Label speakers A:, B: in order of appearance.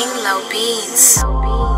A: King Low Beats.